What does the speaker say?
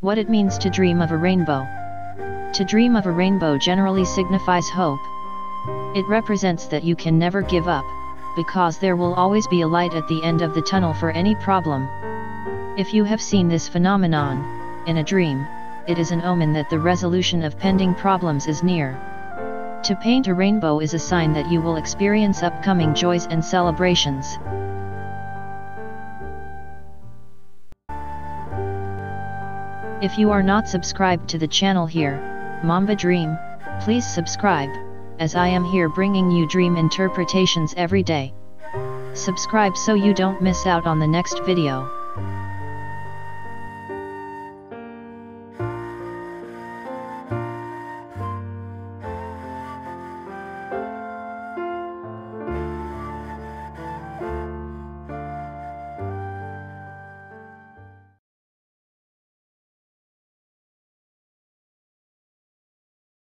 What it means to dream of a rainbow. To dream of a rainbow generally signifies hope. It represents that you can never give up, because there will always be a light at the end of the tunnel for any problem. If you have seen this phenomenon, in a dream, it is an omen that the resolution of pending problems is near. To paint a rainbow is a sign that you will experience upcoming joys and celebrations. If you are not subscribed to the channel here, Mamba Dream, please subscribe, as I am here bringing you dream interpretations every day. Subscribe so you don't miss out on the next video.